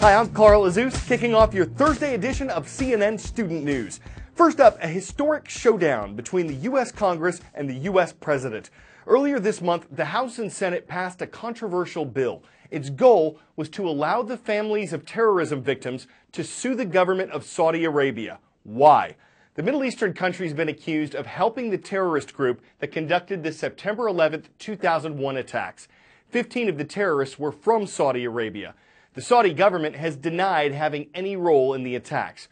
Hi, I'm Carl Azuz, kicking off your Thursday edition of CNN Student News. First up, a historic showdown between the U.S. Congress and the U.S. President. Earlier this month, the House and Senate passed a controversial bill. Its goal was to allow the families of terrorism victims to sue the government of Saudi Arabia. Why? The Middle Eastern country has been accused of helping the terrorist group that conducted the September 11, 2001 attacks. 15 of the terrorists were from Saudi Arabia. The Saudi government has denied having any role in the attacks.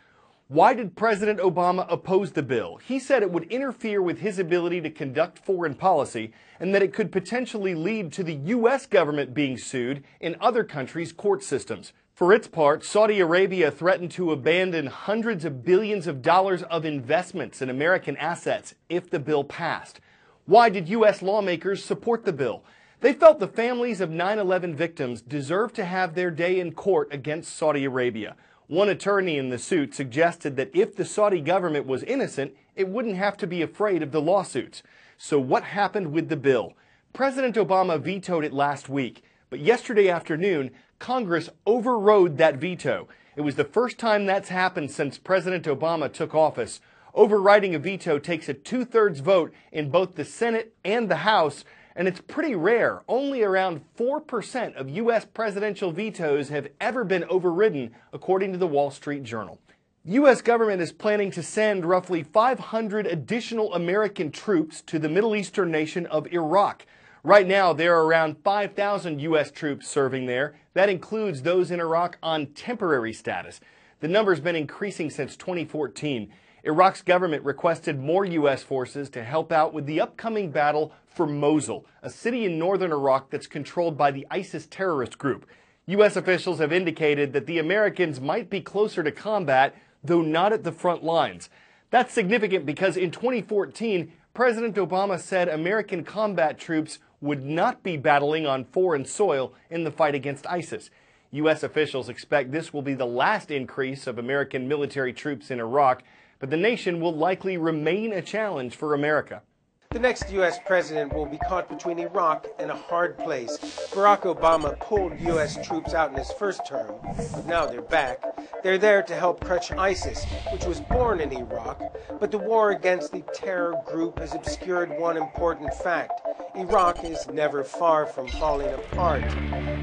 Why did President Obama oppose the bill? He said it would interfere with his ability to conduct foreign policy and that it could potentially lead to the U.S. government being sued in other countries' court systems. For its part, Saudi Arabia threatened to abandon hundreds of billions of dollars of investments in American assets if the bill passed. Why did U.S. lawmakers support the bill? They felt the families of 9 11 victims deserved to have their day in court against Saudi Arabia. One attorney in the suit suggested that if the Saudi government was innocent, it wouldn't have to be afraid of the lawsuits. So, what happened with the bill? President Obama vetoed it last week, but yesterday afternoon, Congress overrode that veto. It was the first time that's happened since President Obama took office. Overriding a veto takes a two thirds vote in both the Senate and the House and it's pretty rare. Only around 4% of U.S. presidential vetoes have ever been overridden, according to the Wall Street Journal. The U.S. government is planning to send roughly 500 additional American troops to the Middle Eastern nation of Iraq. Right now, there are around 5,000 U.S. troops serving there. That includes those in Iraq on temporary status. The number's been increasing since 2014. Iraq's government requested more U.S. forces to help out with the upcoming battle for Mosul, a city in northern Iraq that's controlled by the ISIS terrorist group. U.S. officials have indicated that the Americans might be closer to combat, though not at the front lines. That's significant because in 2014, President Obama said American combat troops would not be battling on foreign soil in the fight against ISIS. U.S. officials expect this will be the last increase of American military troops in Iraq but the nation will likely remain a challenge for America. The next U.S. president will be caught between Iraq and a hard place. Barack Obama pulled U.S. troops out in his first term, but now they're back. They're there to help crush ISIS, which was born in Iraq, but the war against the terror group has obscured one important fact. Iraq is never far from falling apart.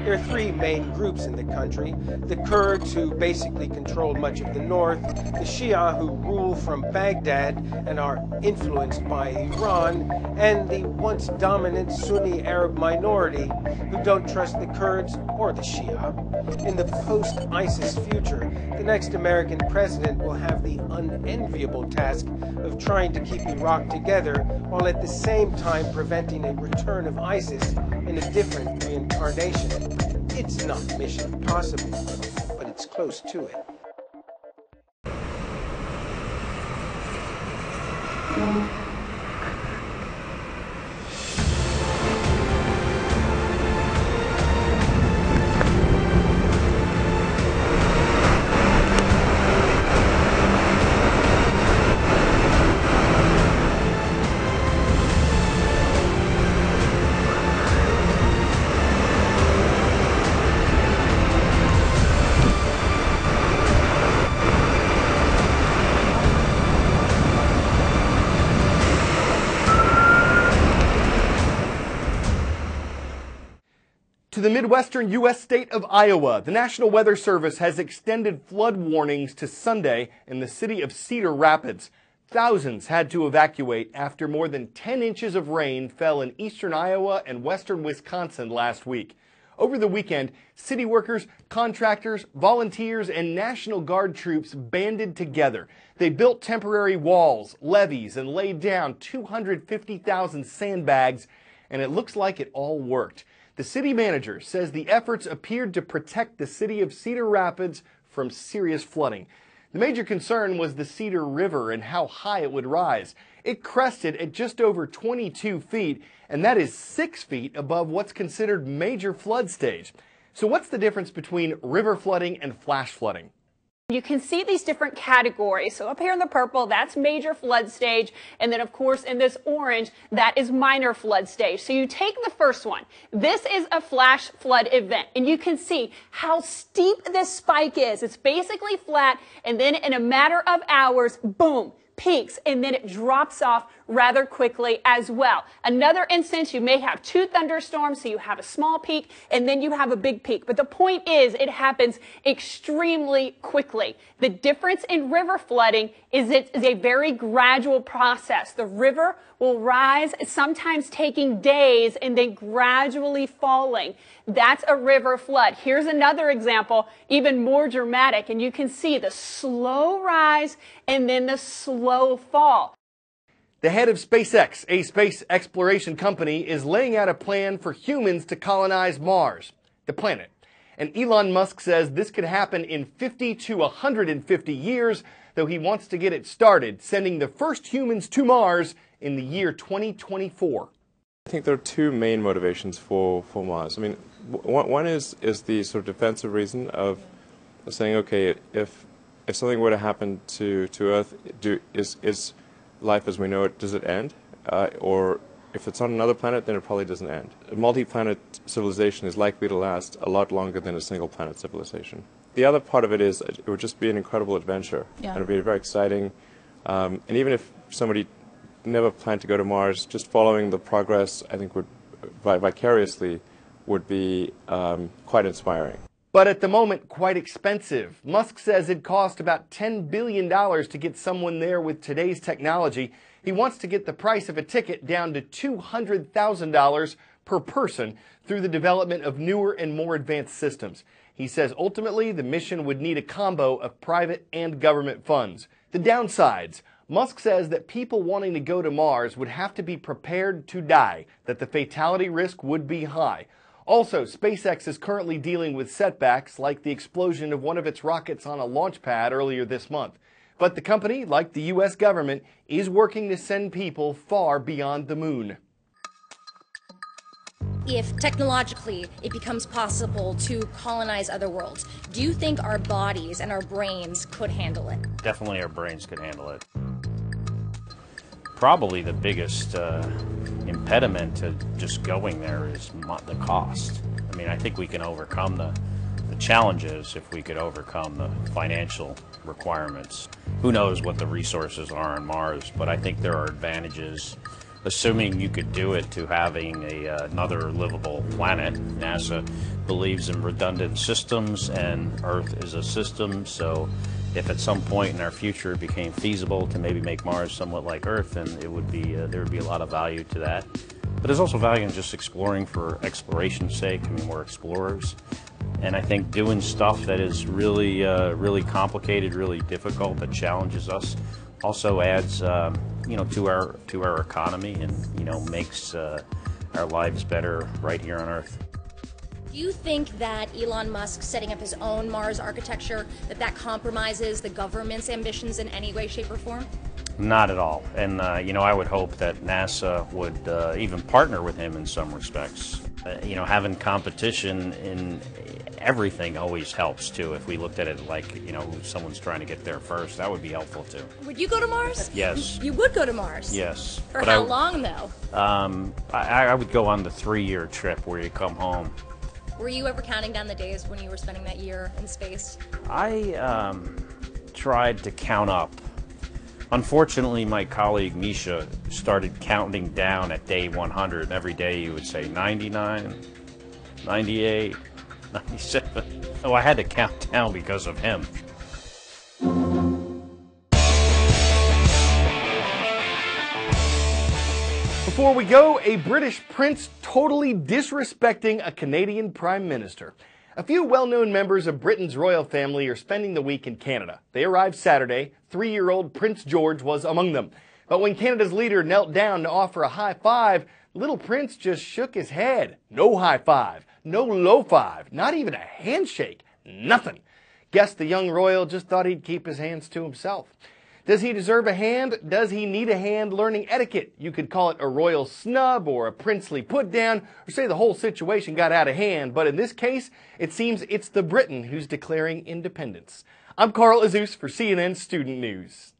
There are three main groups in the country the Kurds, who basically control much of the north, the Shia, who rule from Baghdad and are influenced by Iran, and the once dominant Sunni Arab minority who don't trust the Kurds or the Shia. In the post ISIS future, the next American president will have the unenviable task of trying to keep Iraq together while at the same time preventing a return of ISIS in a different reincarnation. It's not mission impossible, but it's close to it. To the Midwestern U.S. state of Iowa, the National Weather Service has extended flood warnings to Sunday in the city of Cedar Rapids. Thousands had to evacuate after more than 10 inches of rain fell in eastern Iowa and western Wisconsin last week. Over the weekend, city workers, contractors, volunteers, and National Guard troops banded together. They built temporary walls, levees, and laid down 250,000 sandbags, and it looks like it all worked. The city manager says the efforts appeared to protect the city of Cedar Rapids from serious flooding. The major concern was the Cedar River and how high it would rise. It crested at just over 22 feet, and that is six feet above what's considered major flood stage. So what's the difference between river flooding and flash flooding? You can see these different categories. So up here in the purple, that's major flood stage. And then of course in this orange, that is minor flood stage. So you take the first one. This is a flash flood event. And you can see how steep this spike is. It's basically flat. And then in a matter of hours, boom, peaks and then it drops off rather quickly as well. Another instance, you may have two thunderstorms, so you have a small peak and then you have a big peak. But the point is, it happens extremely quickly. The difference in river flooding is it is a very gradual process. The river will rise, sometimes taking days and then gradually falling. That's a river flood. Here's another example, even more dramatic, and you can see the slow rise and then the slow fall. The head of SpaceX, a space exploration company, is laying out a plan for humans to colonize Mars, the planet. And Elon Musk says this could happen in 50 to 150 years, though he wants to get it started, sending the first humans to Mars in the year 2024. I think there are two main motivations for, for Mars. I mean, one, is, is the sort of defensive reason of saying, okay, if, if something were to happen to, to Earth, do, is, is life as we know it, does it end? Uh, or if it's on another planet, then it probably doesn't end. A multi-planet civilization is likely to last a lot longer than a single planet civilization. The other part of it is it would just be an incredible adventure. Yeah. And it would be very exciting. Um, and even if somebody never planned to go to Mars, just following the progress, I think, would vicariously would be um, quite inspiring. But at the moment, quite expensive. Musk says it cost about $10 billion to get someone there with today's technology. He wants to get the price of a ticket down to $200,000 per person through the development of newer and more advanced systems. He says ultimately the mission would need a combo of private and government funds. The downsides Musk says that people wanting to go to Mars would have to be prepared to die, that the fatality risk would be high. Also, SpaceX is currently dealing with setbacks like the explosion of one of its rockets on a launch pad earlier this month. But the company, like the U.S. government, is working to send people far beyond the moon. If technologically it becomes possible to colonize other worlds, do you think our bodies and our brains could handle it? Definitely, our brains could handle it probably the biggest uh, impediment to just going there is the cost. I mean, I think we can overcome the, the challenges if we could overcome the financial requirements. Who knows what the resources are on Mars, but I think there are advantages, assuming you could do it, to having a, uh, another livable planet. NASA believes in redundant systems, and Earth is a system, so if at some point in our future it became feasible to maybe make Mars somewhat like Earth, then it would be uh, there would be a lot of value to that. But there's also value in just exploring for exploration's sake. I mean, we're explorers, and I think doing stuff that is really, uh, really complicated, really difficult, that challenges us, also adds, um, you know, to our to our economy, and you know, makes uh, our lives better right here on Earth. Do you think that Elon Musk setting up his own Mars architecture that that compromises the government's ambitions in any way, shape, or form? Not at all. And uh, you know, I would hope that NASA would uh, even partner with him in some respects. Uh, you know, having competition in everything always helps too. If we looked at it like you know someone's trying to get there first, that would be helpful too. Would you go to Mars? Yes. You would go to Mars. Yes. For but how I, long though? Um, I, I would go on the three-year trip where you come home were you ever counting down the days when you were spending that year in space? I um, tried to count up. Unfortunately, my colleague Misha started counting down at day 100. And every day he would say 99, 98, 97. So I had to count down because of him. Before we go, a British prince totally disrespecting a Canadian prime minister. A few well-known members of Britain's royal family are spending the week in Canada. They arrived Saturday. Three-year-old Prince George was among them. But when Canada's leader knelt down to offer a high five, little prince just shook his head. No high five, no low five, not even a handshake, nothing. Guess the young royal just thought he'd keep his hands to himself. Does he deserve a hand? Does he need a hand learning etiquette? You could call it a royal snub or a princely put down, or say the whole situation got out of hand, but in this case, it seems it's the Briton who's declaring independence. I'm Carl Azuz for CNN Student News.